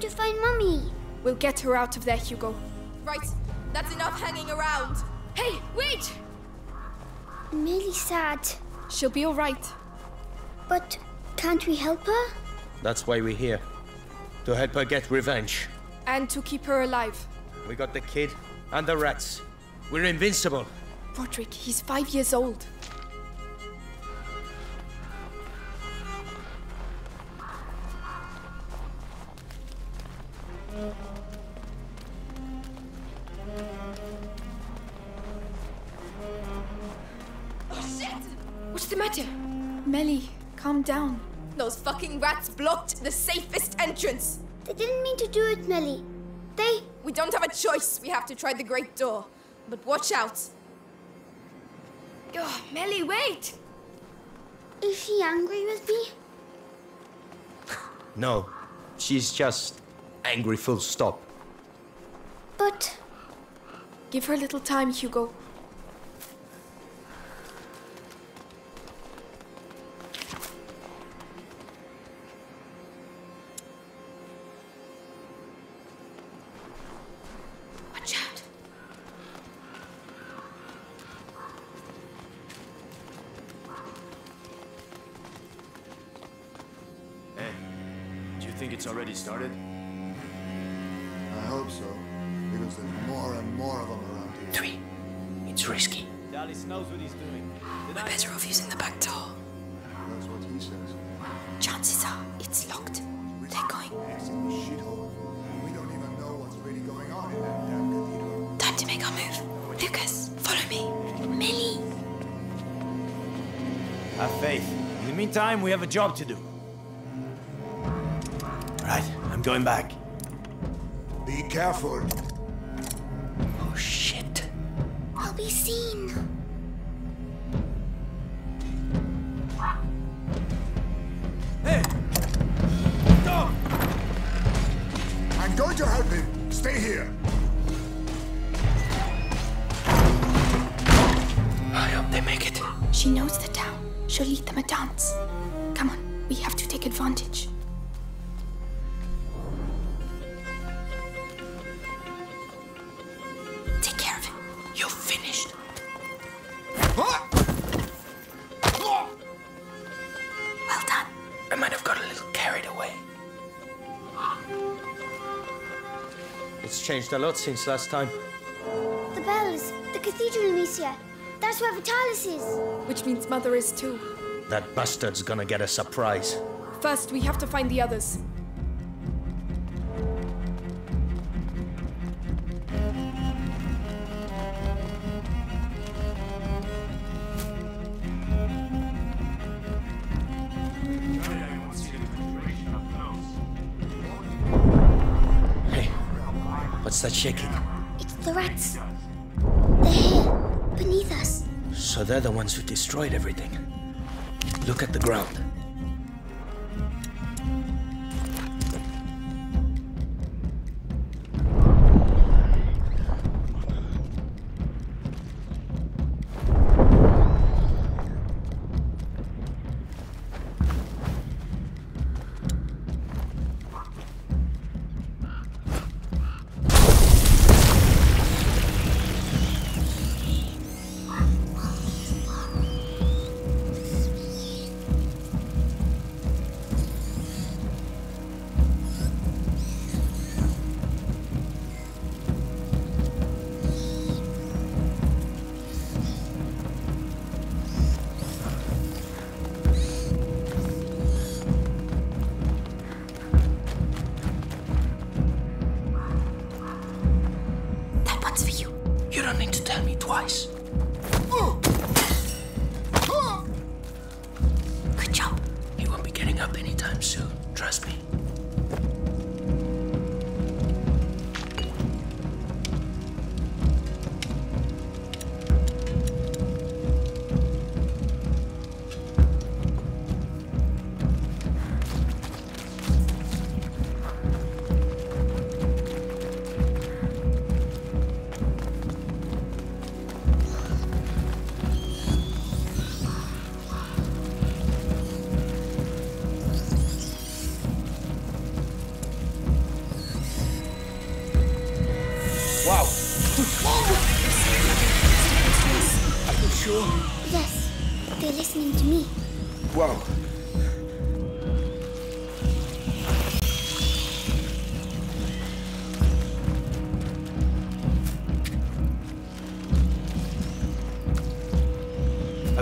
we going to find Mummy? We'll get her out of there, Hugo. Right, that's enough hanging around. Hey, wait! I'm really sad. She'll be alright. But can't we help her? That's why we're here. To help her get revenge. And to keep her alive. We got the kid and the rats. We're invincible. Rodric, he's five years old. Choice. We have to try the great door. But watch out. Oh, Mélie, wait! Is she angry with me? No, she's just angry full stop. But Give her a little time, Hugo. Already started? I hope so, because there's more and more of them around here. Three. It's risky. Dallas knows what he's doing. We're better off using the back door. That's what he says. Chances are it's locked. They're going. It's in the shithole. We don't even know what's really going on in that damn cathedral. Time to make our move. Lucas, follow me. Mélie. Have faith. In the meantime, we have a job to do. I'm going back. Be careful. Changed a lot since last time. The bells, the cathedral, Amicia. That's where Vitalis is. Which means Mother is too. That bastard's gonna get a surprise. First, we have to find the others. What's that shaking? It's the rats. They're here, beneath us. So they're the ones who destroyed everything. Look at the ground.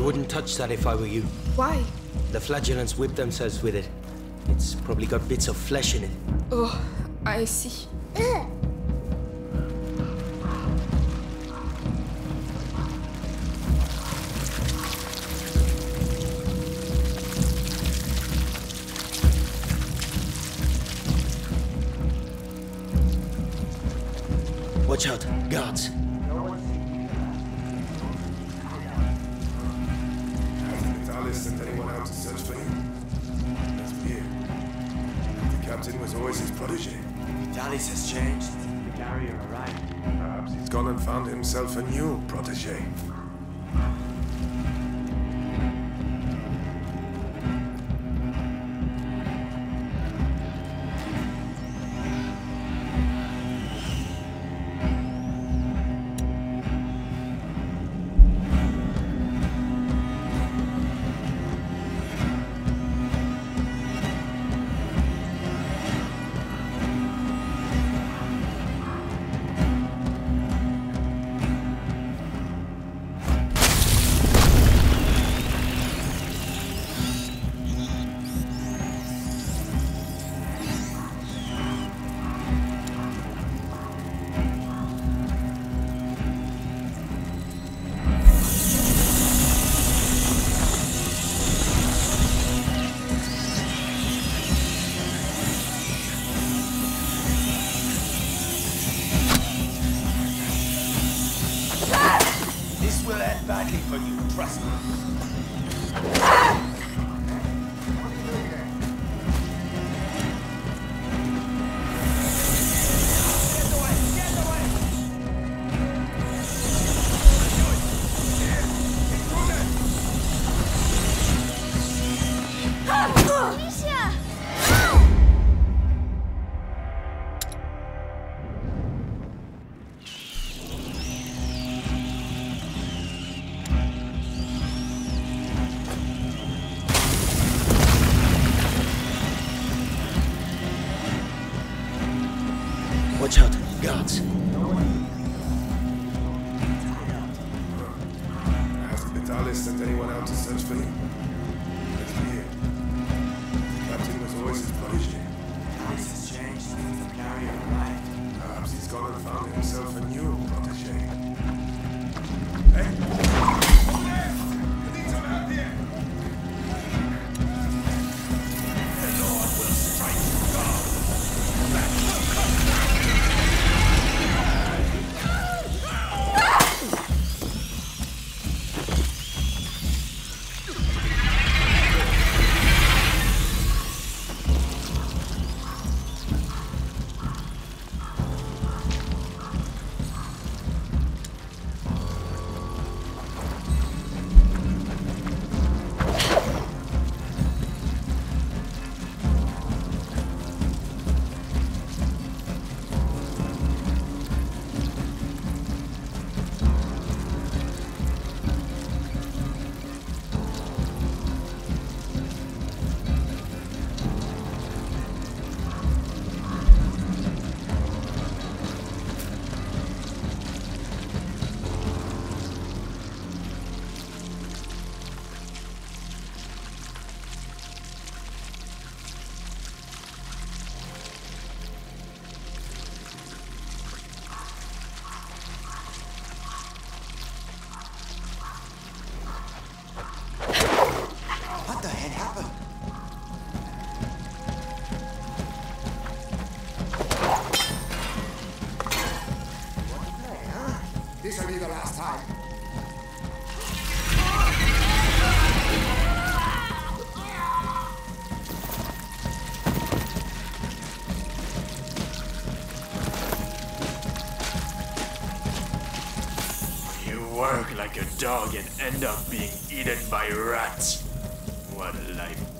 wouldn't touch that if I were you. Why? The flagellants whip themselves with it. It's probably got bits of flesh in it. Oh, I see. Watch out, guards. found himself a new protege. dog and end up being eaten by rats. What a life.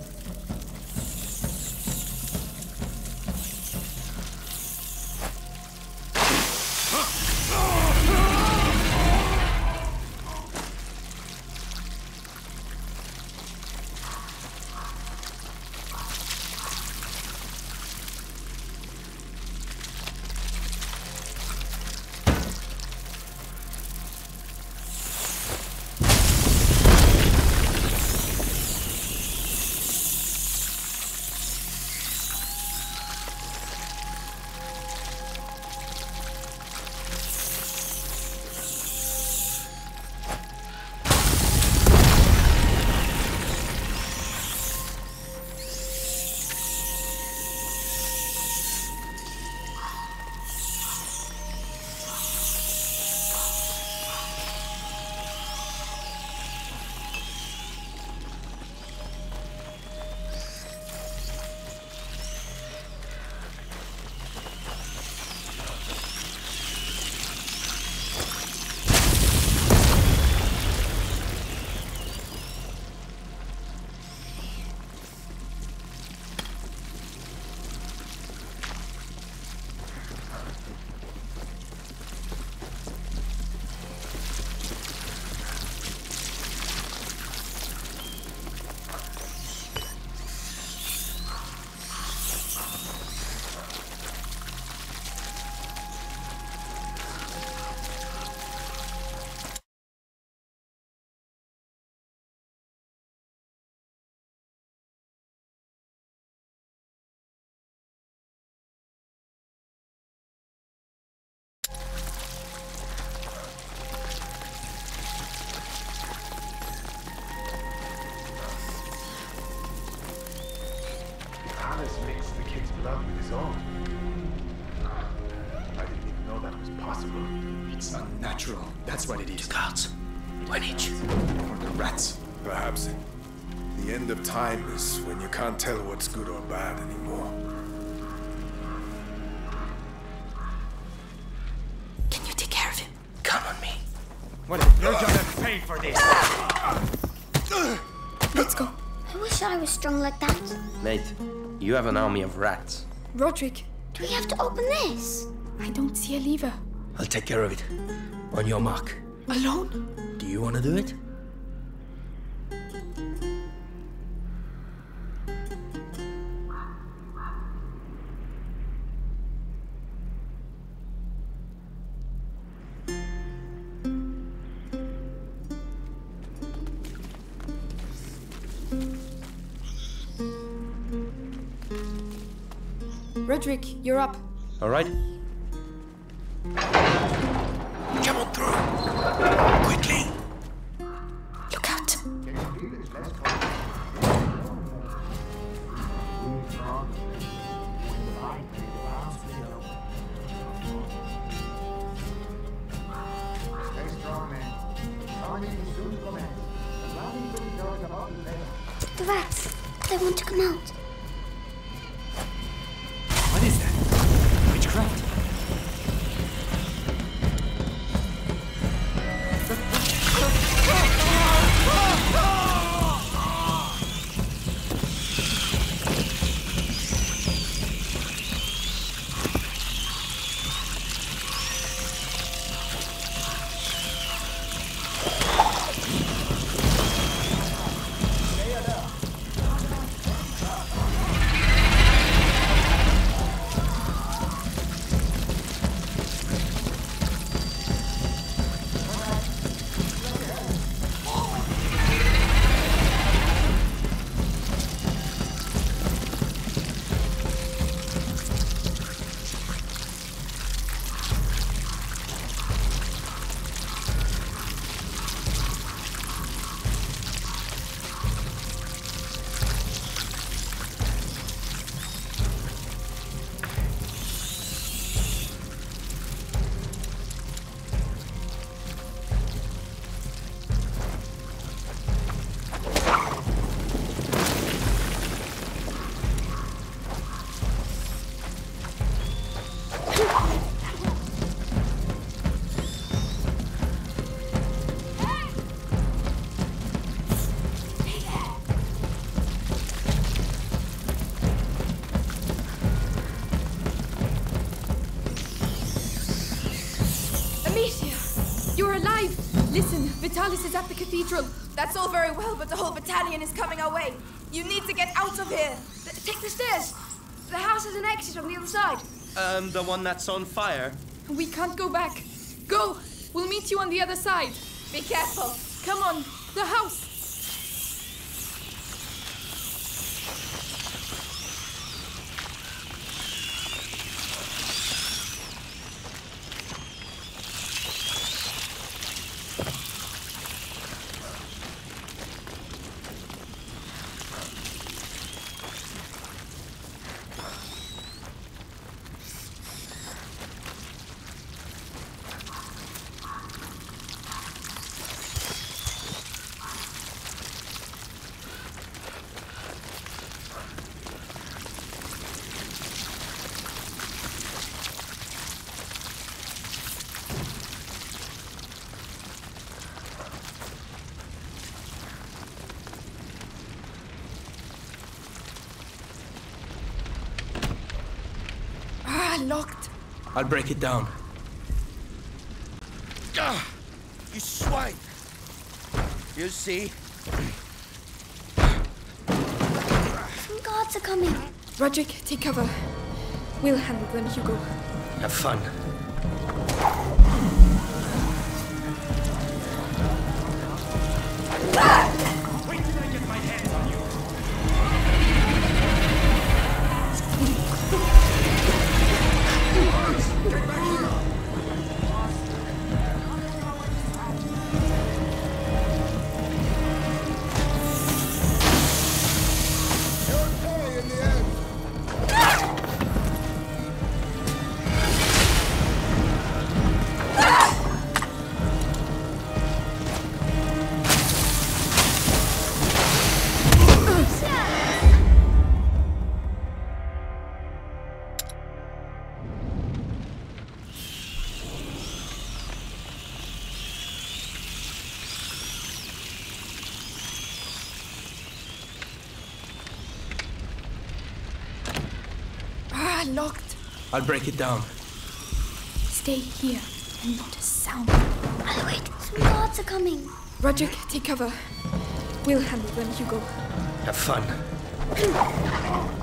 Guards. One each. For the rats. Perhaps the end of time is when you can't tell what's good or bad anymore. Can you take care of him? Come on me. What? You're gonna pay for this. Let's go. I wish I was strong like that. Mate, you have an army of rats. Rodric, Do we have to open this? I don't see a lever. I'll take care of it. On your mark. Alone? Do you want to do it? Rodric, you're up. All right. All very well, but the whole battalion is coming our way. You need to get out of here. Take the stairs. The house has an exit on the other side. Um, the one that's on fire. We can't go back. Go! We'll meet you on the other side. Be careful. Come on, the house. Ah, locked. I'll break it down. Ah, you swine. You see? Some guards are coming. Rodric, take cover. We'll handle them, Hugo. Have fun. I'll break it down. Stay here and not a sound. I'll wait. Some guards are coming. Rodric, take cover. We'll handle them, Hugo. Have fun.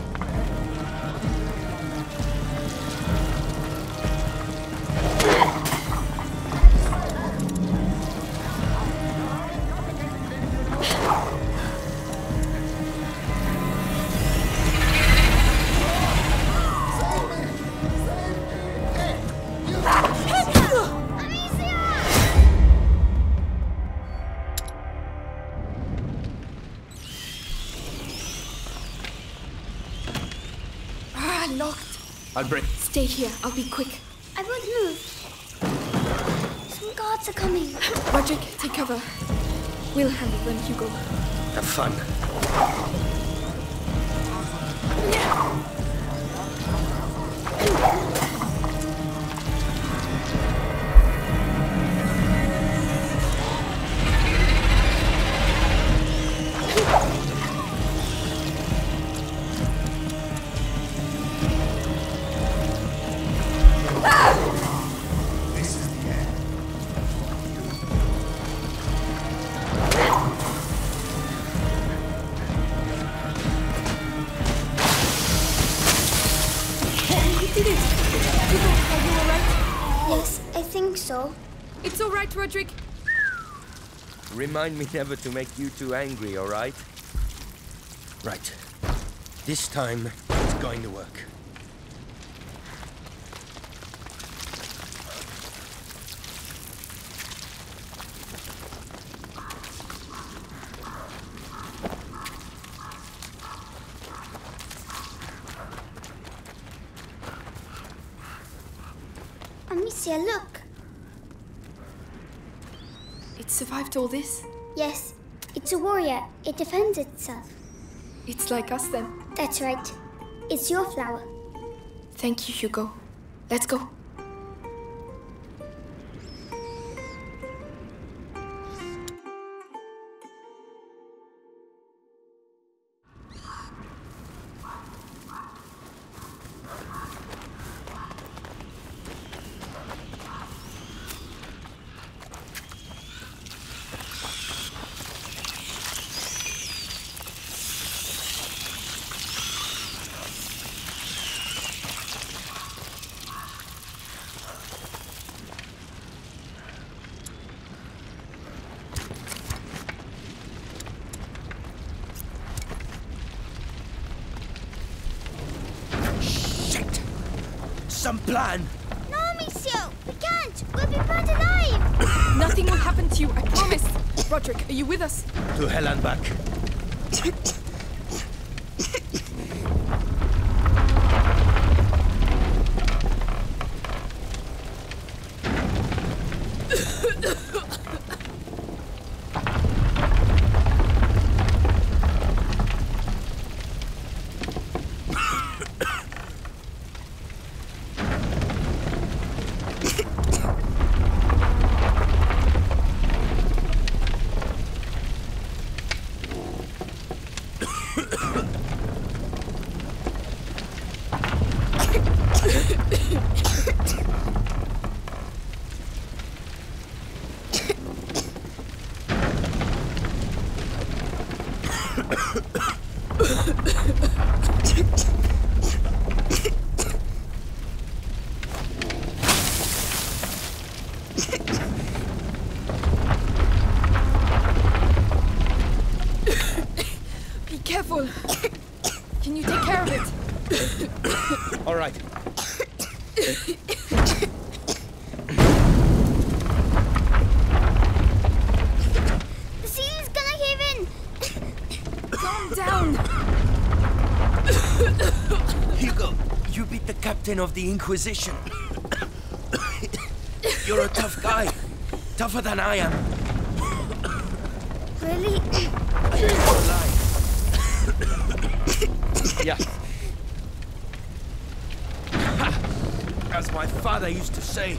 Ah, locked. I'll break. Stay here. I'll be quick. I won't move. Some guards are coming. Rodric, take cover. We'll handle them, Hugo. Have fun. This Rodric. Remind me never to make you too angry, alright? Right. This time, it's going to work. Amicia, look. All this? Yes, it's a warrior. It defends itself. It's like us then. That's right. It's your flower. Thank you, Hugo. Let's go. Plan! No, Amicia! We can't! We'll be burned alive! Nothing will happen to you, I promise. Rodric, are you with us? To hell and back. of the Inquisition. You're a tough guy. Tougher than I am. Really? Lie. yeah. As my father used to say,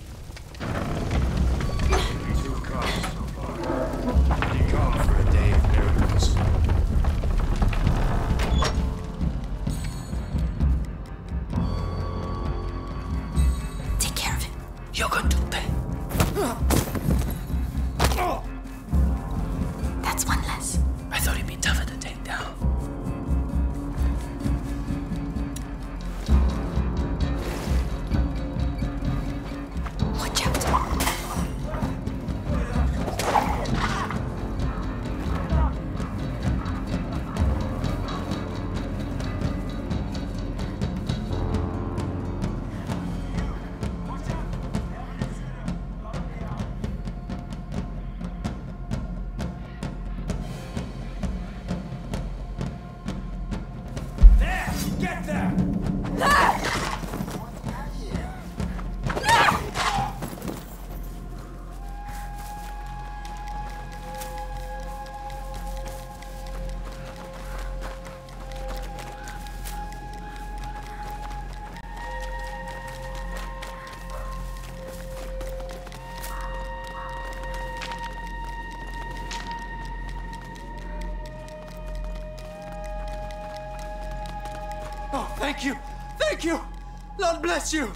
bless you!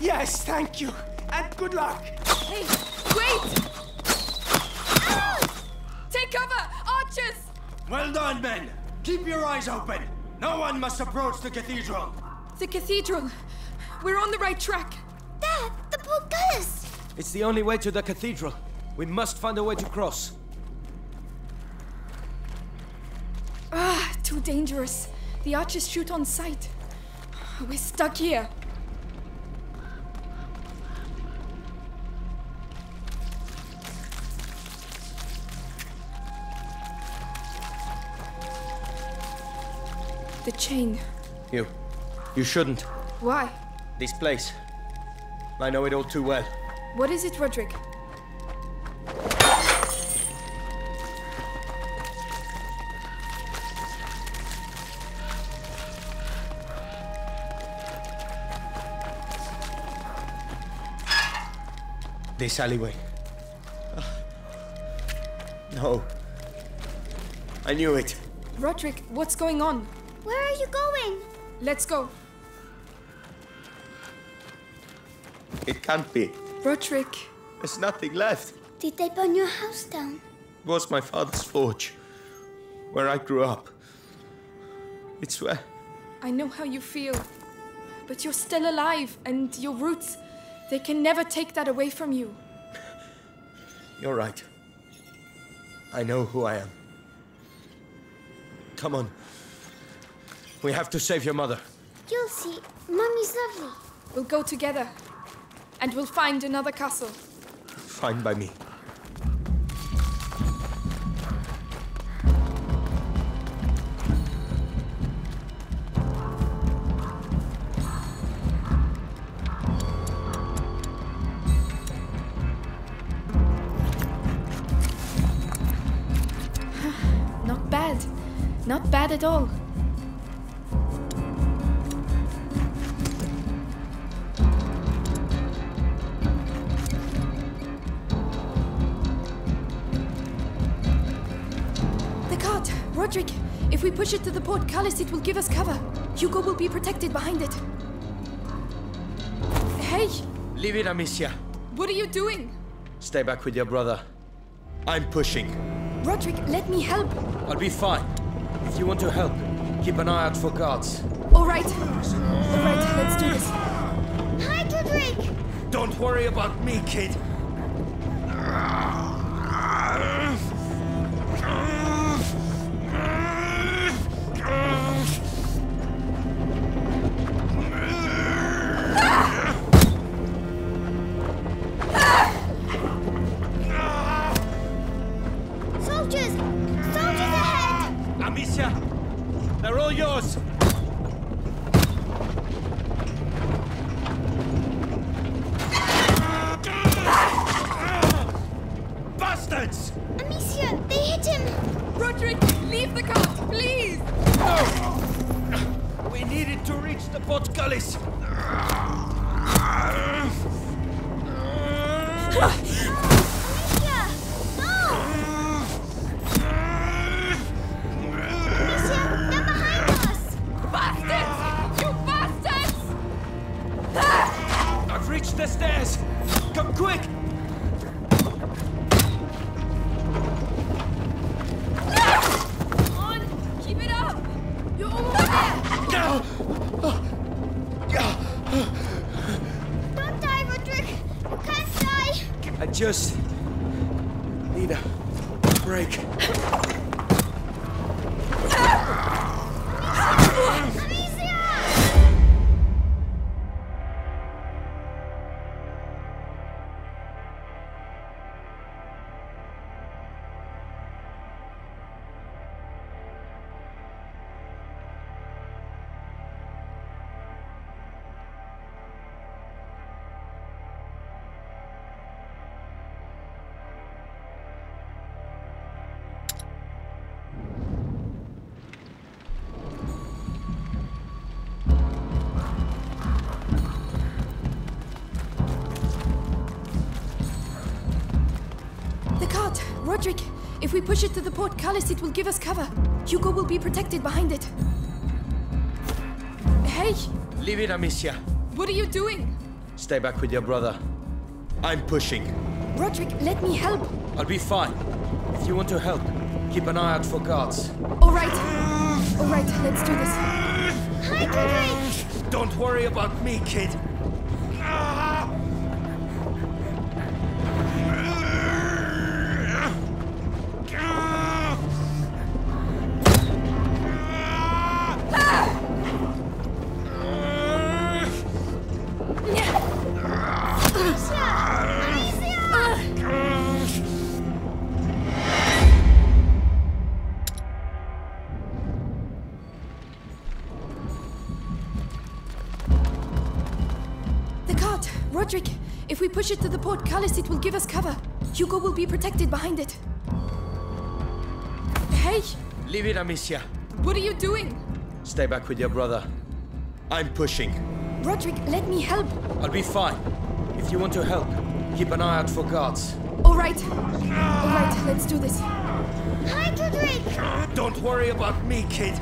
Yes, thank you! And good luck! Hey, wait! Take cover! Archers! Well done, men! Keep your eyes open! No one must approach the cathedral! The cathedral. We're on the right track. There, the portcullis. It's the only way to the cathedral. We must find a way to cross. Ah, too dangerous. The archers shoot on sight. We're stuck here. The chain. You. You shouldn't. Why? This place. I know it all too well. What is it, Rodric? This alleyway. No. I knew it. Rodric, what's going on? Where are you going? Let's go. It can't be. Rodric. There's nothing left. Did they burn your house down? It was my father's forge, where I grew up. It's where. I know how you feel. But you're still alive, and your roots, they can never take that away from you. You're right. I know who I am. Come on. We have to save your mother. You'll see. Mummy's lovely. We'll go together. And we'll find another castle. Fine by me. Not bad. Not bad at all. Push it to the portcullis, it will give us cover. Hugo will be protected behind it. Hey! Leave it, Amicia. What are you doing? Stay back with your brother. I'm pushing. Rodric, let me help. I'll be fine. If you want to help, keep an eye out for guards. All right. All right, let's do this. Hi, Rodric. Don't worry about me, kid. Push it to the portcullis, it will give us cover. Hugo will be protected behind it. Hey! Leave it, Amicia. What are you doing? Stay back with your brother. I'm pushing. Rodric, let me help. I'll be fine. If you want to help, keep an eye out for guards. Alright. Alright, let's do this. Hi, Rodric! Don't worry about me, kid. We push it the portcullis, it will give us cover. Hugo will be protected behind it. Hey! Leave it, Amicia. What are you doing? Stay back with your brother. I'm pushing. Rodric, let me help. I'll be fine. If you want to help, keep an eye out for guards. Alright. Alright, let's do this. Hi, Rodric! Don't worry about me, kid.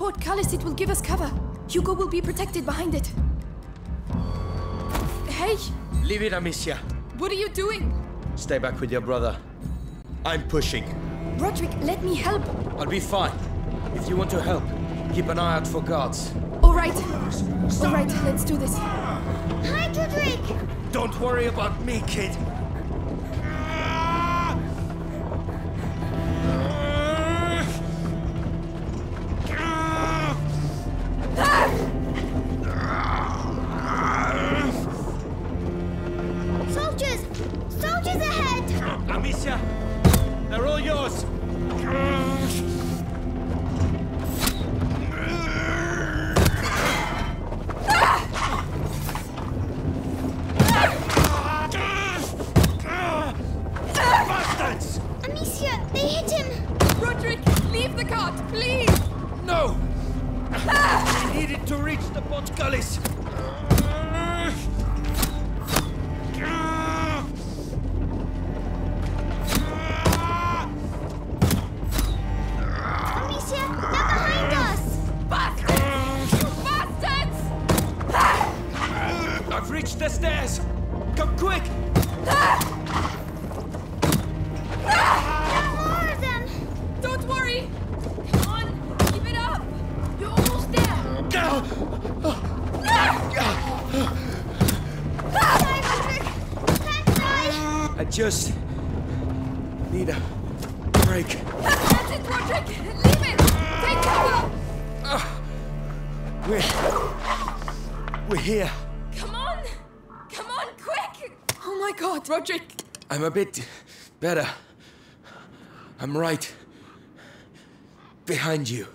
We push it to the portcullis, it will give us cover. Hugo will be protected behind it. Hey! Leave it, Amicia. What are you doing? Stay back with your brother. I'm pushing. Rodric, let me help. I'll be fine. If you want to help, keep an eye out for guards. Alright. Alright, let's do this. Hi, Rodric! Don't worry about me, kid. Just need a break. That's it, Rodric! Leave it! Take cover! We're we're here. Come on! Come on, quick! Oh my god, Rodric! I'm a bit better. I'm right behind you.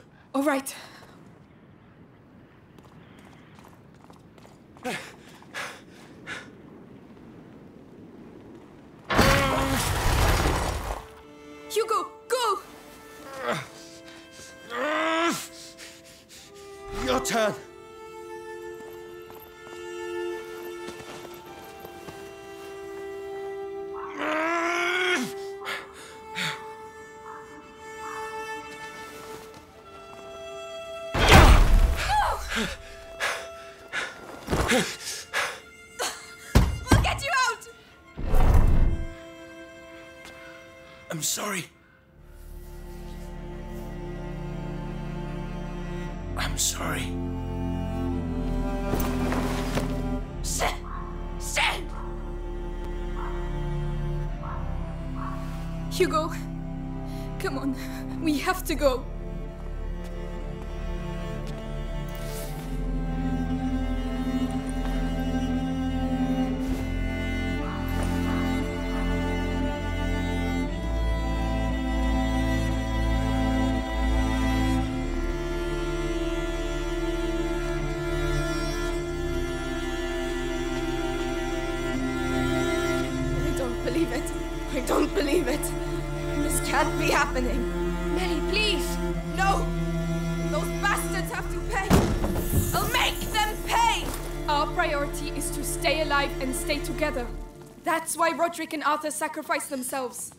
Rodric and Arthur sacrificed themselves.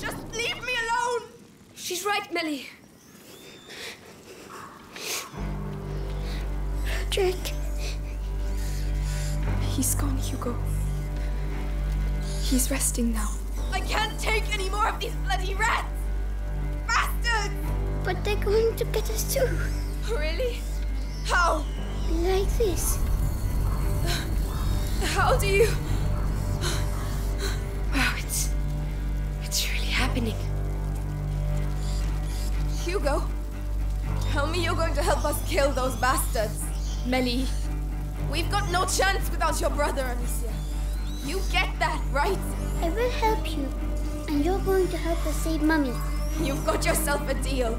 Just leave me alone. She's right, Mélie. Rodric. He's gone, Hugo. He's resting now. Your brother, Amicia. You get that, right? I will help you. And you're going to help us save Mummy. You've got yourself a deal.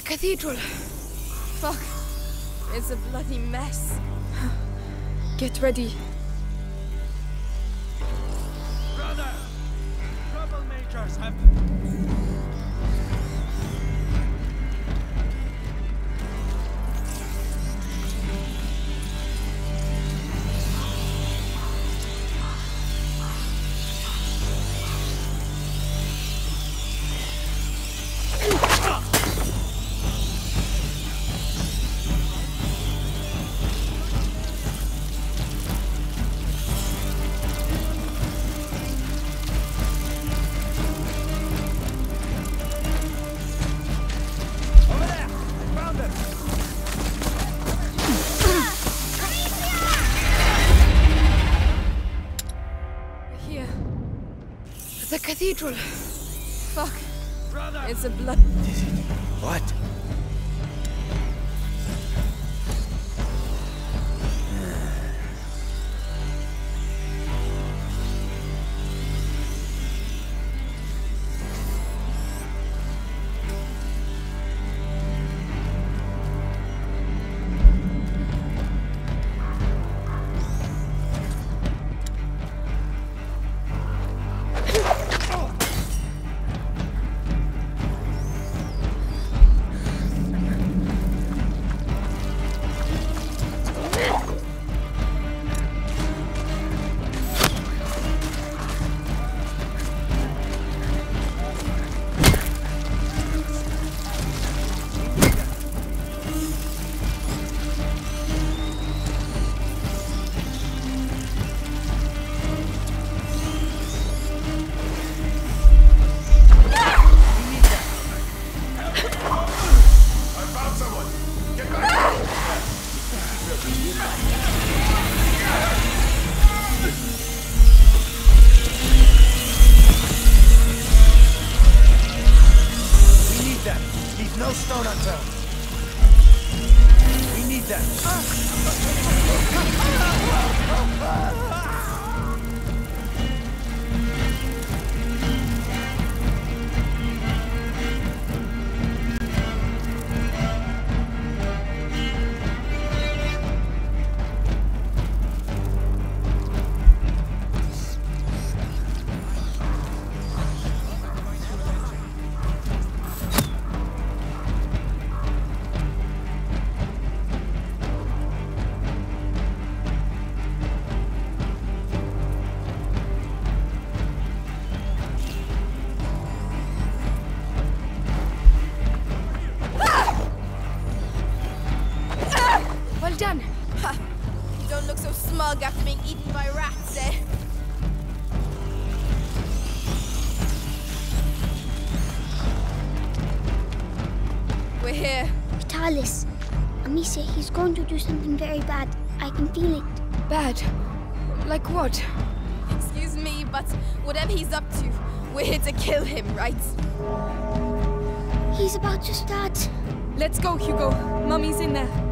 Cathedral. Fuck. It's a bloody mess. Get ready. Brother! Troublemakers have... cathedral. Fuck. Brother! It's a blood. Do something very bad. I can feel it. Bad. Like what? Excuse me, but whatever he's up to, we're here to kill him, right? He's about to start. Let's go, Hugo. Mummy's in there.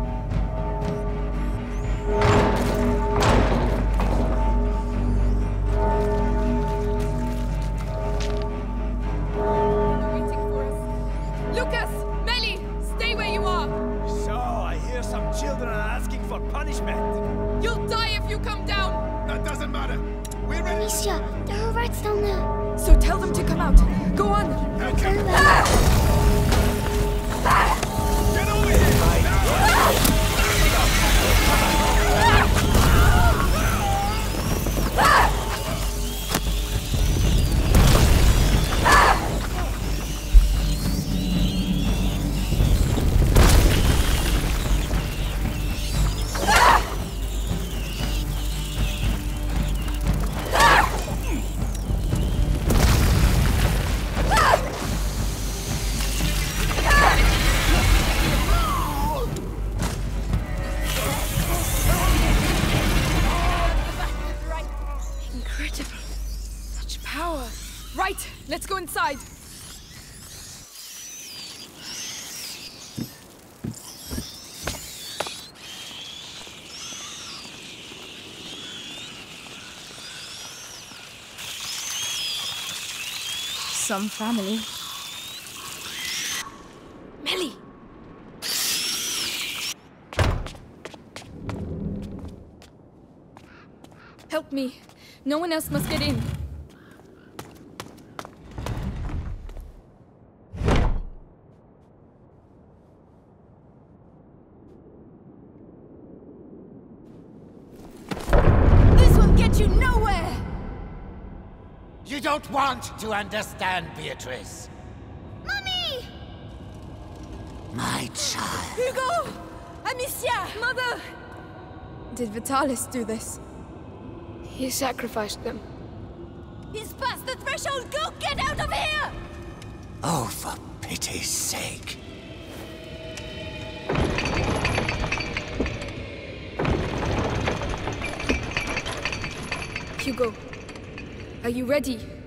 some family. Mélie! Help me. No one else must get in. Don't want to understand, Beatrice. Mummy! My child. Hugo! Amicia! Mother! Did Vitalis do this? He sacrificed them. He's past the threshold! Go get out of here! Oh, for pity's sake. Hugo, are you ready?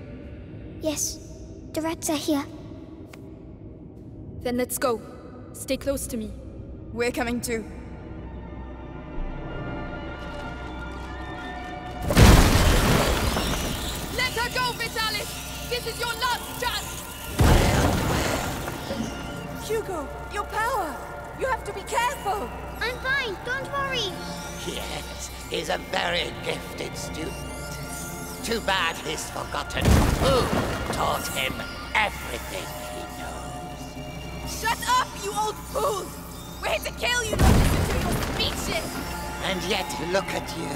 Yes, the rats are here. Then let's go. Stay close to me. We're coming too. Let her go, Vitalis! This is your last chance! Hugo, your power! You have to be careful! I'm fine, don't worry. Yes, he's a very gifted student. Too bad he's forgotten who taught him everything he knows. Shut up, you old fool! We're here to kill you, not listen to your speeches! And yet look at you,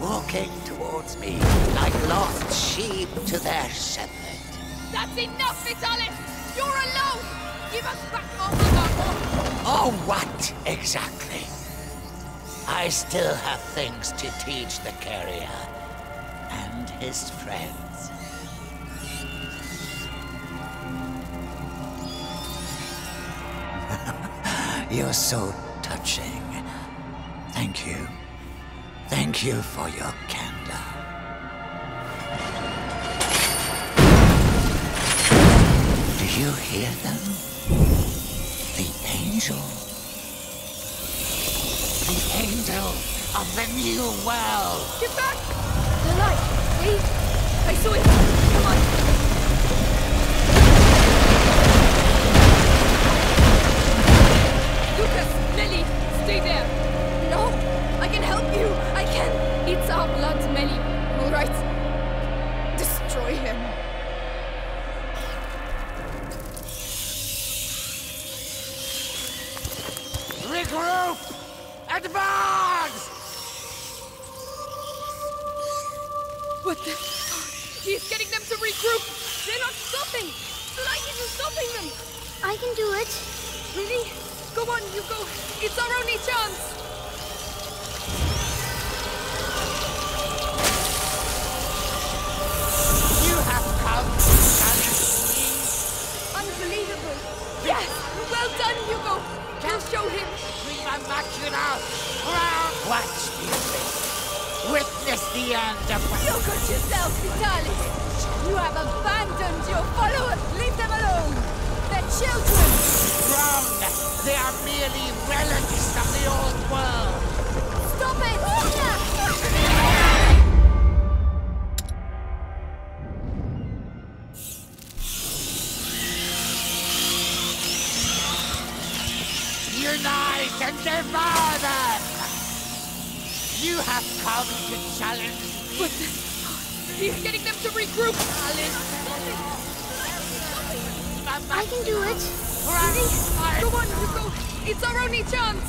walking towards me like lost sheep to their shepherd. That's enough, Vitalis! You're alone! Give us back our mother! Oh, what exactly? I still have things to teach the carrier his friends. You're so touching. Thank you. Thank you for your candor. Do you hear them? The angel. The angel of the new world. Get back! The light! Wait! I saw it! Come on! Lucas! Mélie! Stay there! No! I can help you! I can... It's our blood, Mélie. All Really? Go on, you go! It's our only chance! You have come to challenge me. Unbelievable! Yes! Well done, Hugo! We'll show him! Prima Macula! Round! Watch this. Witness the end of. Look at yourself, Vitalis! You have abandoned your followers! Leave them alone! They're children! Wrong! They are merely relics of the old world. Stop it! Unite only chance!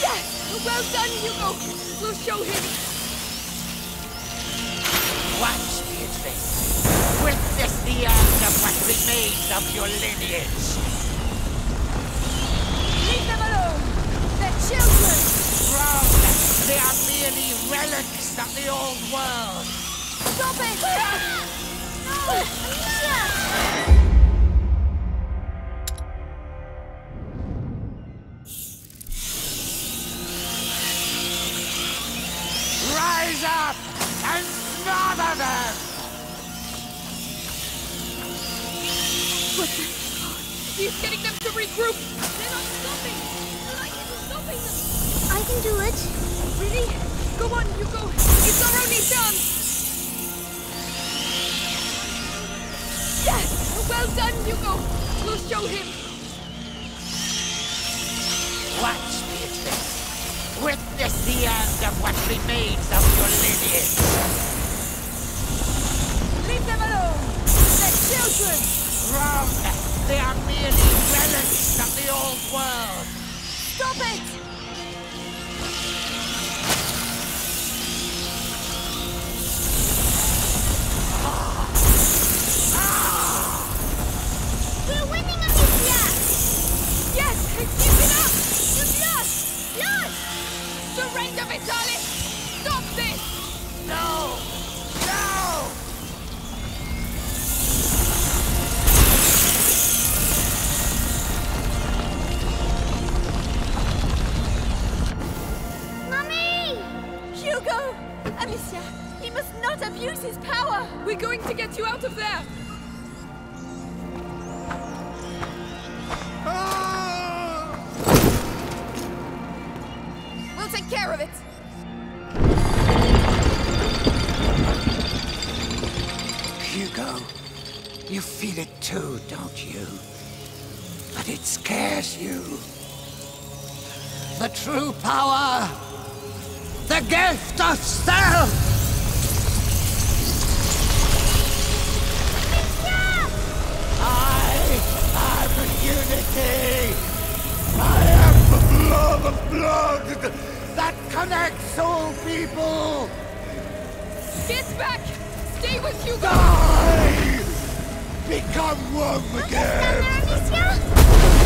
Yes! Well done, Hugo! We'll show him! Watch, Beatrice. Witness the end of what remains of your lineage. Leave them alone! They're children! Wrong! They are merely relics of the old world. Stop it! Rise show him! We're going to get you out of there! Ah! We'll take care of it! Hugo, you feel it too, don't you? But it scares you. The true power! The gift of self! unity! I am the blood of blood that connects all people! Get back! Stay with Hugo! Die! Become one again!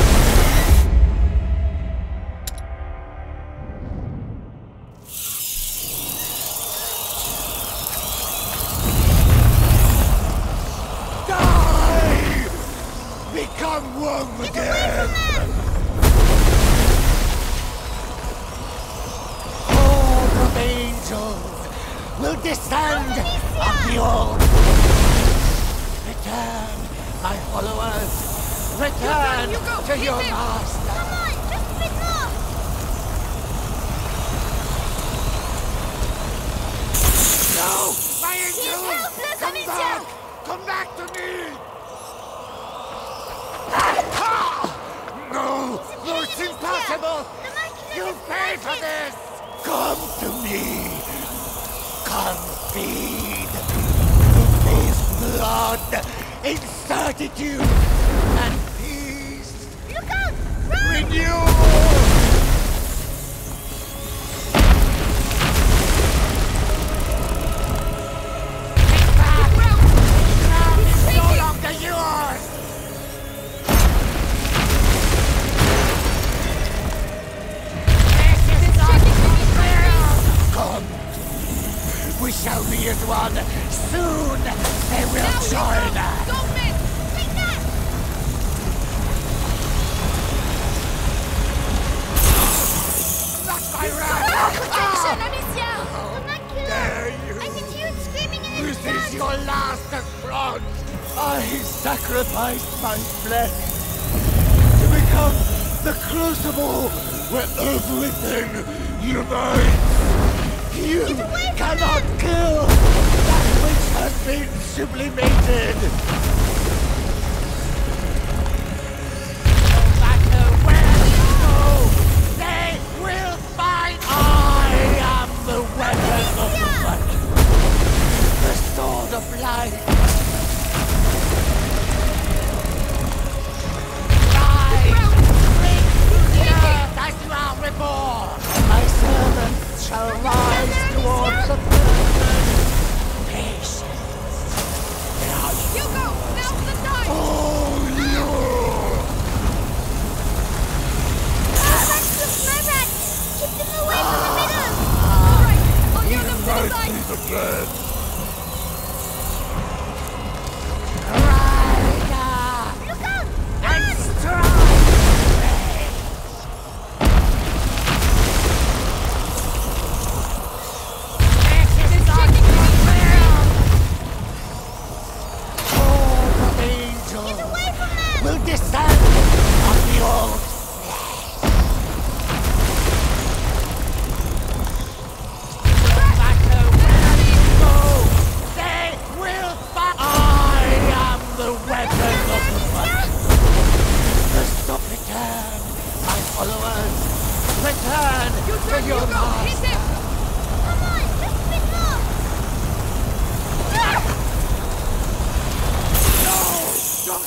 Hit him! Come on! No!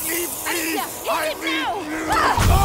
Leave me! Hit I him now! Ah!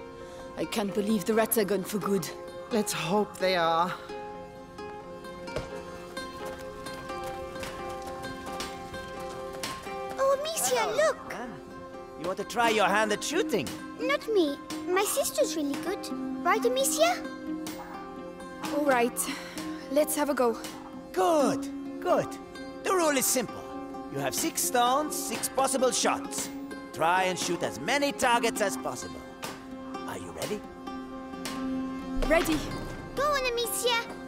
I can't believe the rats are gone for good. Let's hope they are. Oh, Amicia, look! You want to try your hand at shooting? Not me. My sister's really good. Right, Amicia? All right. Let's have a go. Good, good. The rule is simple. You have six stones, six possible shots. Try and shoot as many targets as possible. Ready? Ready. Go on, Amicia.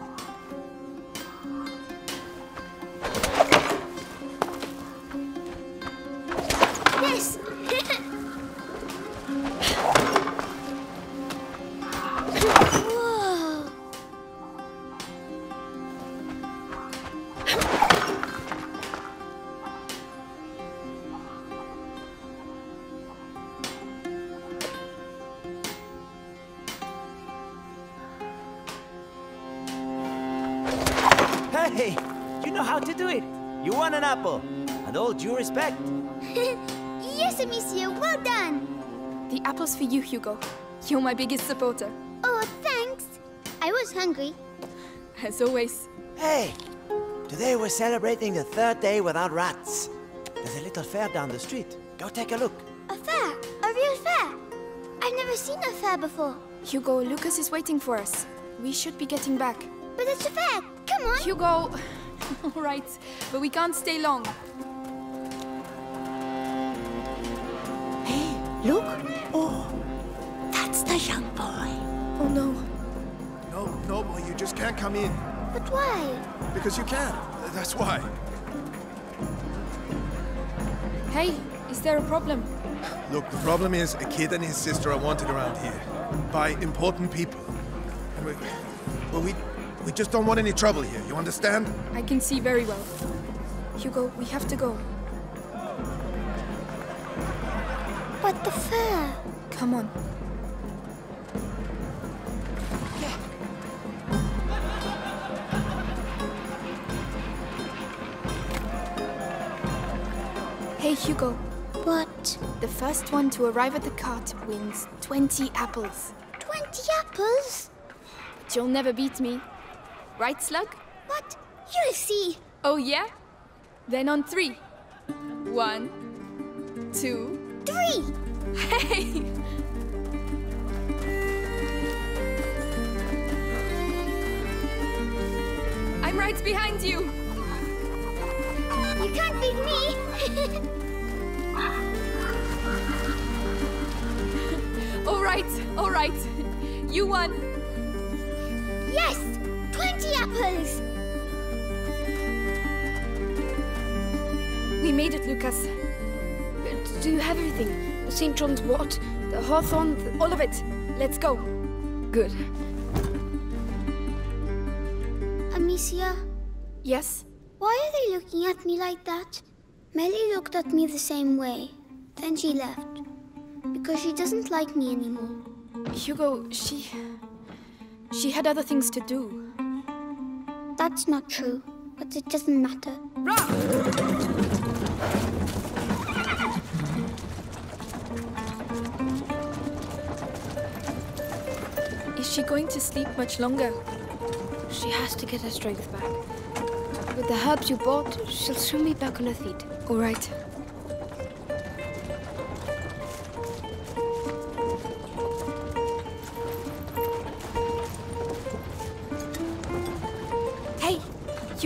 Apple. And all due respect. yes, Amicia, well done. The apple's for you, Hugo. You're my biggest supporter. Oh, thanks. I was hungry. As always. Hey, today we're celebrating the third day without rats. There's a little fair down the street. Go take a look. A fair? A real fair? I've never seen a fair before. Hugo, Lucas is waiting for us. We should be getting back. But it's a fair. Come on. Hugo. All right, but we can't stay long. Hey, look. Oh, that's the young boy. Oh no. No, no, boy, you just can't come in. But why? Because you can. That's why. Hey, is there a problem? Look, the problem is a kid and his sister are wanted around here by important people. And we, well, we, we just don't want any trouble here. You understand? I can see very well. Hugo, we have to go. But the fair. Come on. Hey, Hugo. What? The first one to arrive at the cart wins 20 apples. 20 apples? But you'll never beat me. Right, Slug? What? You'll see. Oh, yeah? Then on three. One, two, three. Hey! I'm right behind you. You can't beat me. all right, all right. You won. Yes, 20 apples. We made it, Lucas. Do you have everything? The St. John's wort, the hawthorn, the... all of it. Let's go. Good. Amicia? Yes? Why are they looking at me like that? Mélie looked at me the same way. Then she left. Because she doesn't like me anymore. Hugo, she... She had other things to do. That's not true. But it doesn't matter. Is she going to sleep much longer? She has to get her strength back. With the herbs you bought, she'll soon be back on her feet. All right.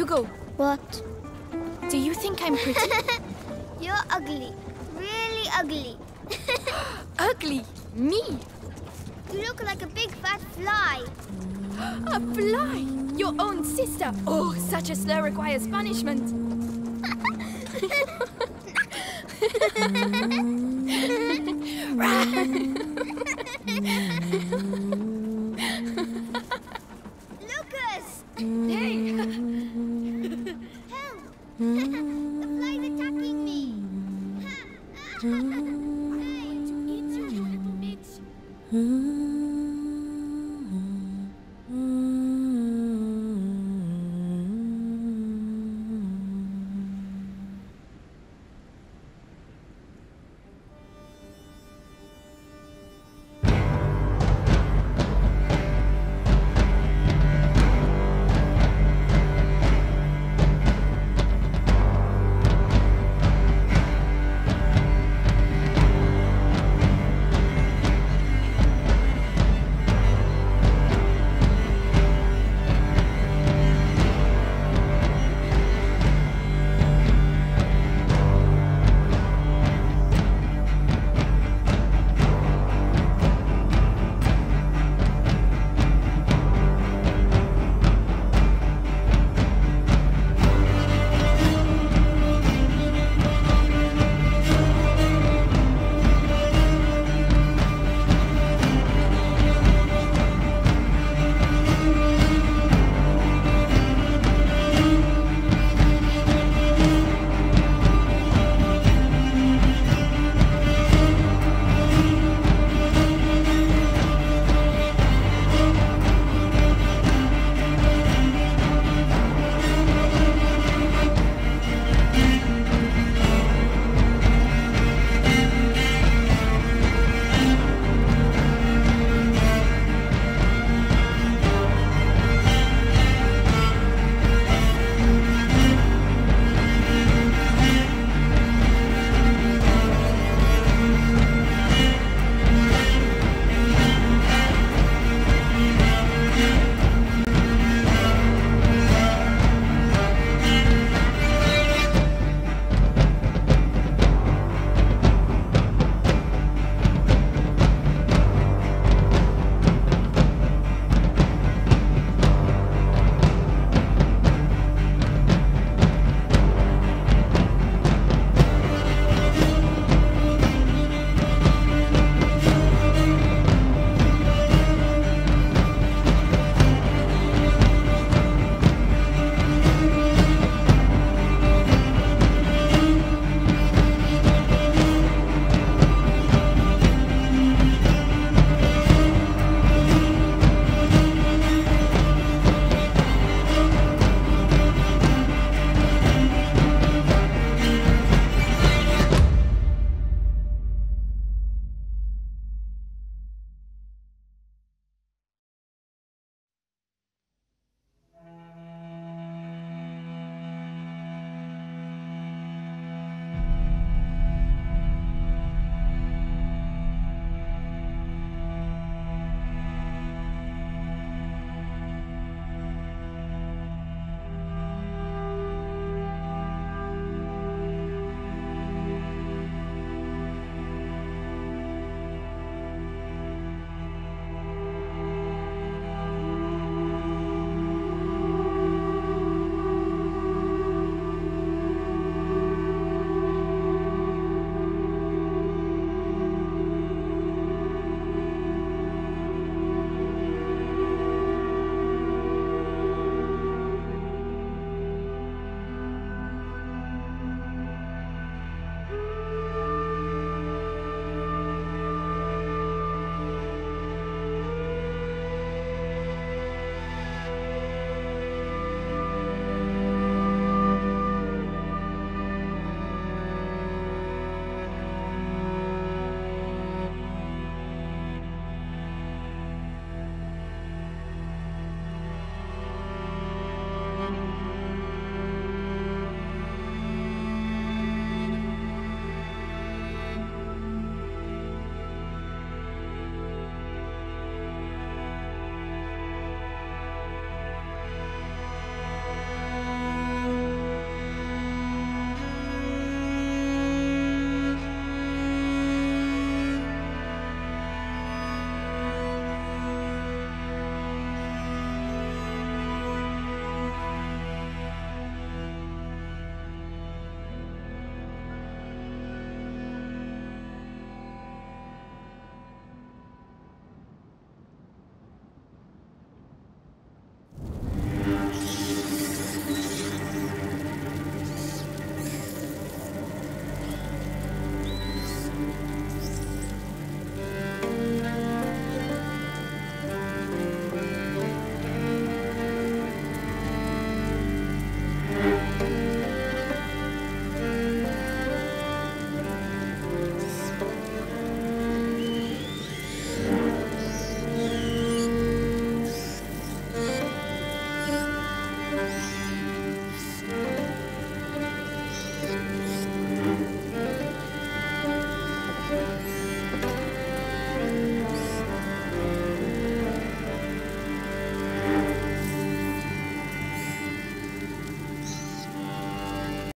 Hugo. What? Do you think I'm pretty? You're ugly. Really ugly. ugly? Me? You look like a big fat fly. A fly? Your own sister? Oh, such a slur requires punishment.